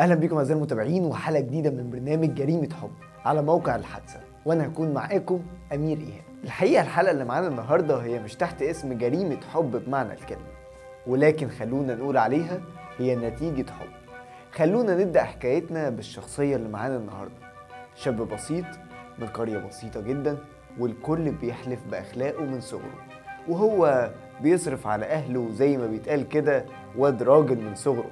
أهلا بيكم أعزائي المتابعين وحلقة جديدة من برنامج جريمة حب على موقع الحادثة وأنا هكون معاكم أمير إيهاب. الحقيقة الحلقة اللي معانا النهارده هي مش تحت اسم جريمة حب بمعنى الكلمة ولكن خلونا نقول عليها هي نتيجة حب. خلونا نبدأ حكايتنا بالشخصية اللي معانا النهارده. شاب بسيط من قرية بسيطة جدا والكل بيحلف بأخلاقه من صغره وهو بيصرف على أهله زي ما بيتقال كده واد راجل من صغره.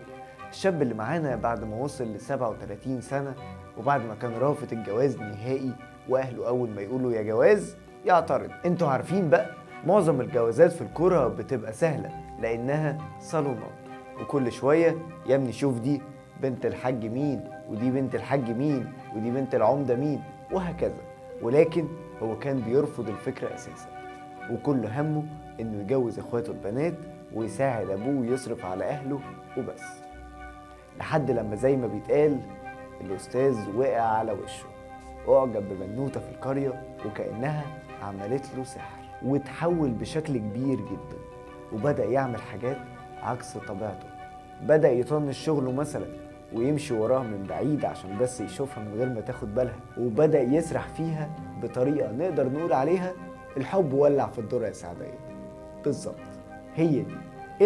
الشاب اللي معانا بعد ما وصل ل 37 سنة وبعد ما كان رافض الجواز نهائي وأهله أول ما يقولوا يا جواز يعترض. أنتوا عارفين بقى معظم الجوازات في الكرة بتبقى سهلة لأنها صالونات. وكل شوية يا ابني شوف دي بنت الحاج مين ودي بنت الحاج مين ودي بنت العمدة مين وهكذا. ولكن هو كان بيرفض الفكرة أساسا. وكل همه إنه يجوز إخواته البنات ويساعد أبوه يصرف على أهله وبس. لحد لما زي ما بيتقال الأستاذ وقع على وشه. أعجب ببنوتة في القرية وكأنها عملت له سحر. وتحول بشكل كبير جدا وبدأ يعمل حاجات عكس طبيعته. بدأ يطنش شغله مثلا ويمشي وراها من بعيد عشان بس يشوفها من غير ما تاخد بالها. وبدأ يسرح فيها بطريقة نقدر نقول عليها الحب ولع في الذرة يا سعدية بالظبط هي دي.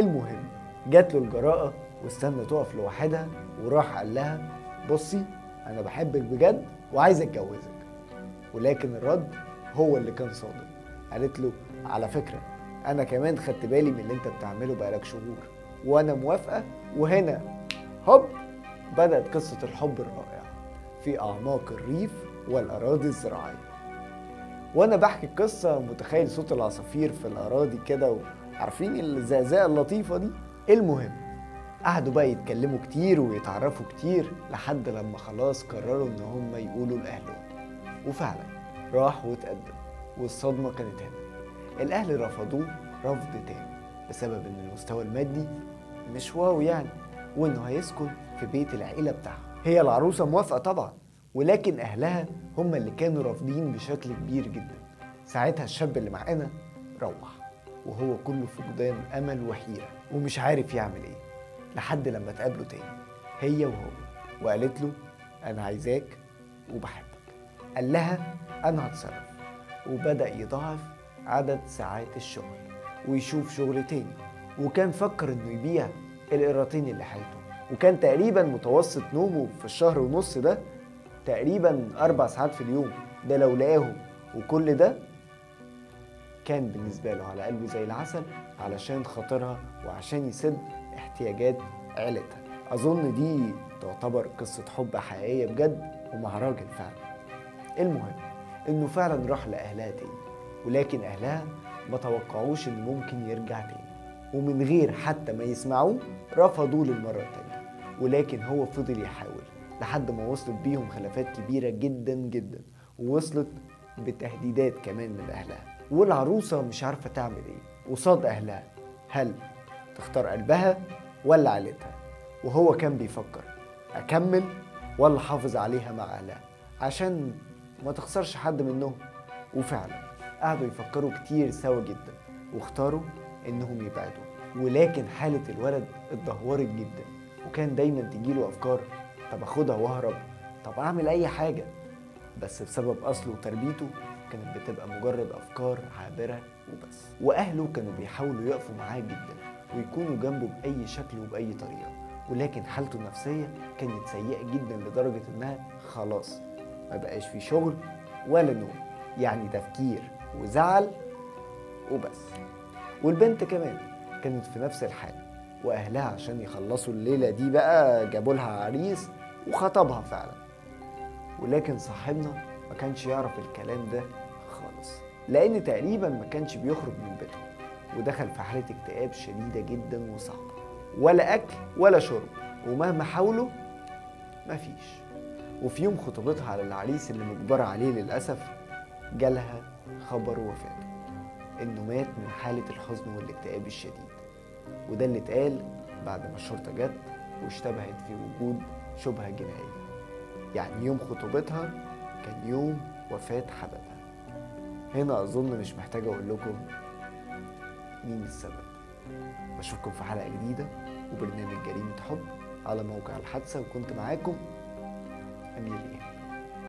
المهم جات له الجراءة واستنى تقف لوحدها وراح قال لها بصي أنا بحبك بجد وعايز أتجوزك. ولكن الرد هو اللي كان صادق. قالت له على فكرة أنا كمان خدت بالي من اللي أنت بتعمله بقالك شهور وأنا موافقة وهنا هوب بدأت قصة الحب الرائع في أعماق الريف والأراضي الزراعية. وأنا بحكي القصة متخيل صوت العصافير في الأراضي كده وعارفين الزقزقه اللطيفة دي؟ المهم قعدوا بقى يتكلموا كتير ويتعرفوا كتير لحد لما خلاص قرروا إن هم يقولوا لاهلهم وفعلا راح واتقدم والصدمة كانت هنا. الأهل رفضوه رفض تام بسبب إن المستوى المادي مش واو يعني وإنه هيسكن في بيت العيلة بتاعها هي العروسة موافقة طبعا ولكن أهلها هم اللي كانوا رافضين بشكل كبير جدا. ساعتها الشاب اللي معانا روح وهو كله فقدان أمل وحيرة ومش عارف يعمل إيه. لحد لما اتقابلوا تاني. هي وهو. وقالت له أنا عايزاك وبحبك. قال لها أنا هتصرف. وبدأ يضاعف عدد ساعات الشغل ويشوف شغل تاني. وكان فكر إنه يبيع القراطين اللي حياته. وكان تقريبا متوسط نومه في الشهر ونص ده تقريبا أربع ساعات في اليوم. ده لو لقاهم. وكل ده كان بالنسبة له على قلبه زي العسل علشان خاطرها وعشان يسد احتياجات عيلتها أظن دي تعتبر قصة حب حقيقية بجد ومع راجل فعلا. المهم إنه فعلا راح لأهلها تاني ولكن أهلها ما توقعوش إنه ممكن يرجع تاني. ومن غير حتى ما يسمعوه رفضوه للمرة التانية ولكن هو فضل يحاول لحد ما وصلت بيهم خلافات كبيرة جدا جدا ووصلت بتهديدات كمان من أهلها. والعروسة مش عارفة تعمل إيه قصاد أهلها. هل تختار قلبها ولا عيلتها وهو كان بيفكر أكمل ولا حافظ عليها مع أهلها؟ عشان ما تخسرش حد منهم. وفعلا قعدوا يفكروا كتير سوا جدا واختاروا إنهم يبعدوا. ولكن حالة الولد اتدهورت جدا وكان دايما تجيله أفكار طب أخدها وأهرب طب أعمل أي حاجة. بس بسبب أصله وتربيته كانت بتبقى مجرد أفكار عابرة وبس. وأهله كانوا بيحاولوا يقفوا معاه جدا. ويكونوا جنبه بأي شكل وبأي طريقة. ولكن حالته النفسية كانت سيئة جدا لدرجة إنها خلاص ما بقاش في شغل ولا نوم. يعني تفكير وزعل وبس. والبنت كمان كانت في نفس الحال وأهلها عشان يخلصوا الليلة دي بقى جابوا لها عريس وخطبها فعلا. ولكن صاحبنا ما كانش يعرف الكلام ده خالص لأن تقريبا ما كانش بيخرج من بيتهم ودخل في حالة اكتئاب شديدة جدا وصعبة ولا أكل ولا شرب ومهما حاولوا مفيش وفي يوم خطوبتها على العريس اللي مجبرة عليه للأسف جالها خبر وفاته إنه مات من حالة الحزن والاكتئاب الشديد. وده اللي اتقال بعد ما الشرطة جت واشتبهت في وجود شبهة جنائية. يعني يوم خطوبتها كان يوم وفاة حبيبها. هنا أظن مش محتاج أقول لكم مين السبب؟ بشوفكم في حلقة جديدة وبرنامج جريمة حب على موقع الحادثة وكنت معاكم أمير إيهاب.